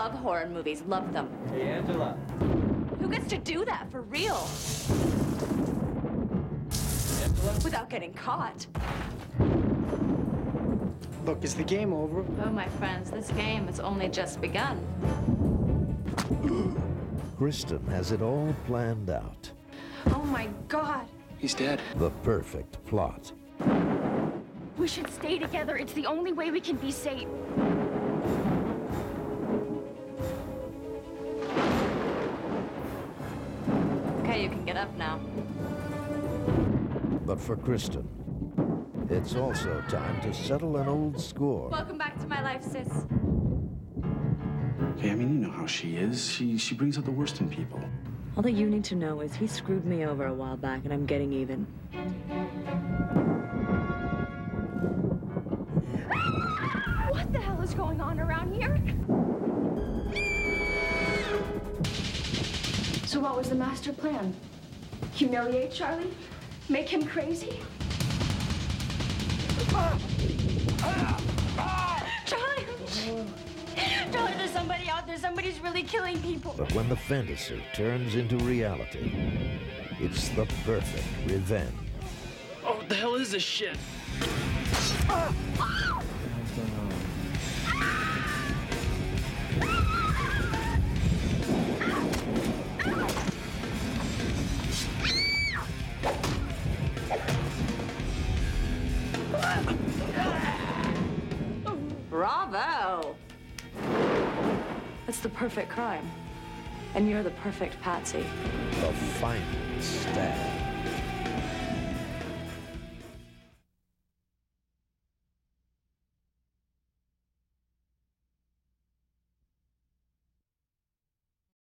love horror movies, love them. Hey, Angela. Who gets to do that for real? Angela? Without getting caught. Look, is the game over? Oh, my friends, this game has only just begun. Kristen has it all planned out. Oh my god. He's dead. The perfect plot. We should stay together. It's the only way we can be safe. Okay, you can get up now. But for Kristen, it's also time to settle an old score. Welcome back to my life, sis. Hey, I mean, you know how she is. She she brings out the worst in people. All that you need to know is he screwed me over a while back and I'm getting even. What the hell is going on around here? So what was the master plan? Humiliate Charlie? Make him crazy? Charlie! Charlie, there's somebody out there. Somebody's really killing people. But when the fantasy turns into reality, it's the perfect revenge. Oh, what the hell is this shit? Bravo! That's the perfect crime. And you're the perfect patsy. The final stab.